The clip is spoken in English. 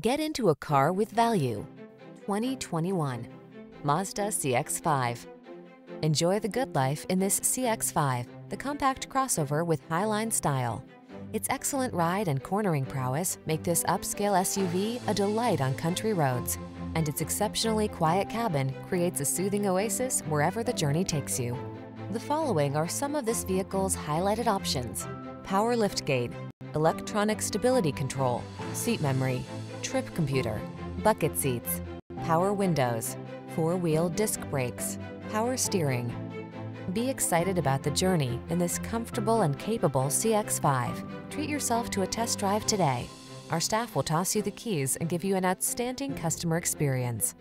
Get into a car with value. 2021 Mazda CX-5. Enjoy the good life in this CX-5, the compact crossover with highline style. Its excellent ride and cornering prowess make this upscale SUV a delight on country roads, and its exceptionally quiet cabin creates a soothing oasis wherever the journey takes you. The following are some of this vehicle's highlighted options. Power liftgate, electronic stability control, seat memory, trip computer, bucket seats, power windows, four-wheel disc brakes, power steering. Be excited about the journey in this comfortable and capable CX-5. Treat yourself to a test drive today. Our staff will toss you the keys and give you an outstanding customer experience.